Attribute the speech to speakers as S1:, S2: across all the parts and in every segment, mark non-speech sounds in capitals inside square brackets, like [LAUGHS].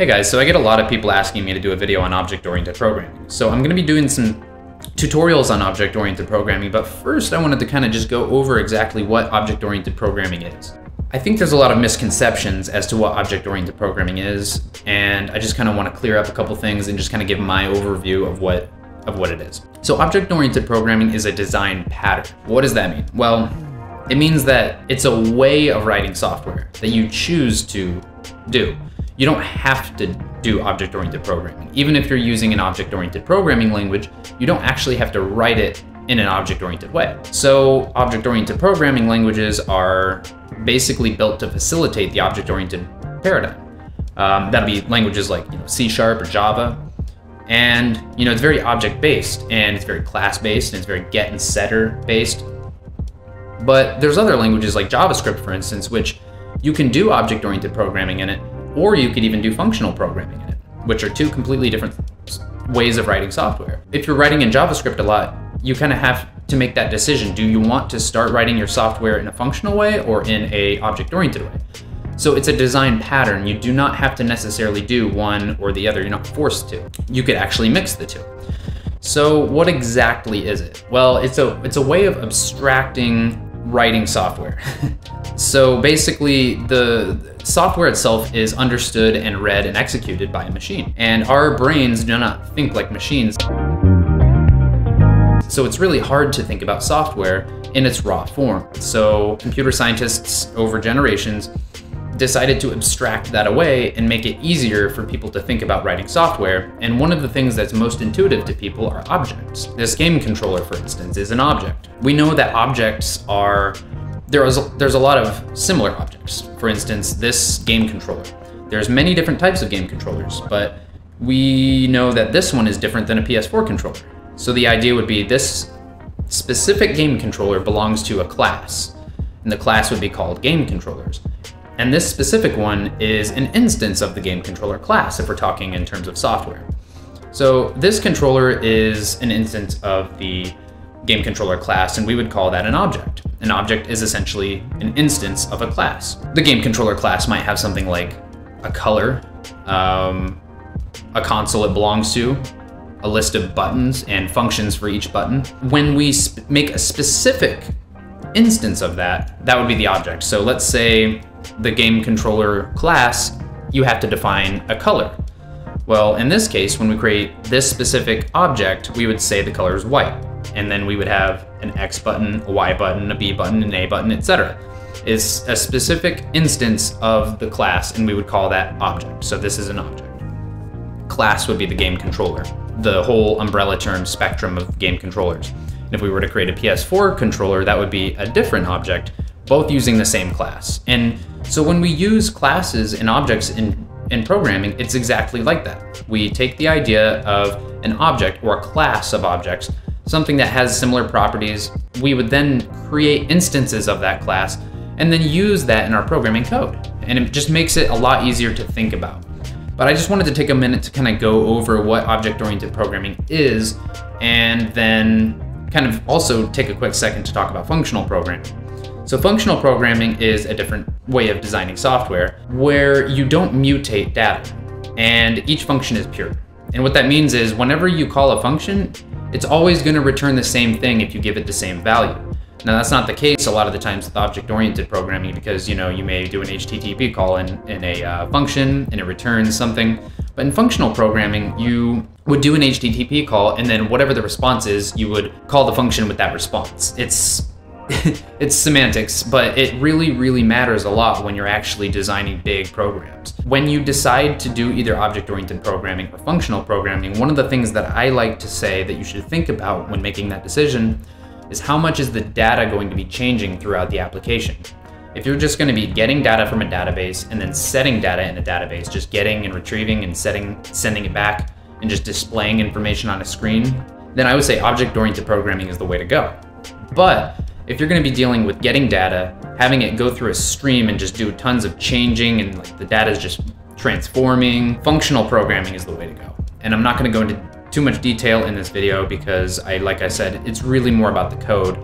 S1: Hey guys, so I get a lot of people asking me to do a video on object-oriented programming. So I'm gonna be doing some tutorials on object-oriented programming, but first I wanted to kind of just go over exactly what object-oriented programming is. I think there's a lot of misconceptions as to what object-oriented programming is, and I just kind of want to clear up a couple things and just kind of give my overview of what of what it is. So object-oriented programming is a design pattern. What does that mean? Well, it means that it's a way of writing software that you choose to do you don't have to do object-oriented programming. Even if you're using an object-oriented programming language, you don't actually have to write it in an object-oriented way. So object-oriented programming languages are basically built to facilitate the object-oriented paradigm. Um, that'll be languages like you know, C Sharp or Java. And you know, it's very object-based and it's very class-based and it's very get and setter based. But there's other languages like JavaScript, for instance, which you can do object-oriented programming in it, or you could even do functional programming in it, which are two completely different ways of writing software. If you're writing in JavaScript a lot, you kind of have to make that decision. Do you want to start writing your software in a functional way or in a object-oriented way? So it's a design pattern. You do not have to necessarily do one or the other. You're not forced to. You could actually mix the two. So what exactly is it? Well, it's a it's a way of abstracting writing software. [LAUGHS] so basically the software itself is understood and read and executed by a machine. And our brains do not think like machines. So it's really hard to think about software in its raw form. So computer scientists over generations decided to abstract that away and make it easier for people to think about writing software. And one of the things that's most intuitive to people are objects. This game controller, for instance, is an object. We know that objects are, there is, there's a lot of similar objects. For instance, this game controller. There's many different types of game controllers, but we know that this one is different than a PS4 controller. So the idea would be this specific game controller belongs to a class, and the class would be called game controllers. And this specific one is an instance of the game controller class if we're talking in terms of software. So this controller is an instance of the game controller class, and we would call that an object. An object is essentially an instance of a class. The game controller class might have something like a color, um, a console it belongs to, a list of buttons and functions for each button. When we make a specific instance of that, that would be the object. So let's say the game controller class, you have to define a color. Well, in this case, when we create this specific object, we would say the color is white. And then we would have an X button, a Y button, a B button, an A button, etc. It's a specific instance of the class, and we would call that object. So this is an object. Class would be the game controller, the whole umbrella term spectrum of game controllers. And if we were to create a PS4 controller, that would be a different object, both using the same class. And so when we use classes and objects in, in programming, it's exactly like that. We take the idea of an object or a class of objects, something that has similar properties. We would then create instances of that class and then use that in our programming code. And it just makes it a lot easier to think about. But I just wanted to take a minute to kind of go over what object-oriented programming is and then kind of also take a quick second to talk about functional programming. So functional programming is a different way of designing software where you don't mutate data and each function is pure. And what that means is whenever you call a function, it's always gonna return the same thing if you give it the same value. Now that's not the case a lot of the times with object-oriented programming because you know you may do an HTTP call in, in a uh, function and it returns something. But in functional programming, you would do an HTTP call and then whatever the response is, you would call the function with that response. It's [LAUGHS] it's semantics, but it really, really matters a lot when you're actually designing big programs. When you decide to do either object-oriented programming or functional programming, one of the things that I like to say that you should think about when making that decision is how much is the data going to be changing throughout the application. If you're just going to be getting data from a database and then setting data in a database, just getting and retrieving and setting, sending it back and just displaying information on a screen, then I would say object-oriented programming is the way to go. But if you're going to be dealing with getting data, having it go through a stream and just do tons of changing and like the data is just transforming, functional programming is the way to go. And I'm not going to go into too much detail in this video because I, like I said, it's really more about the code.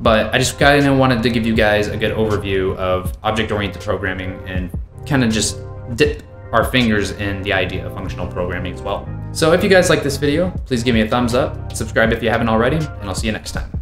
S1: But I just kind of wanted to give you guys a good overview of object-oriented programming and kind of just dip our fingers in the idea of functional programming as well. So if you guys like this video, please give me a thumbs up, subscribe if you haven't already, and I'll see you next time.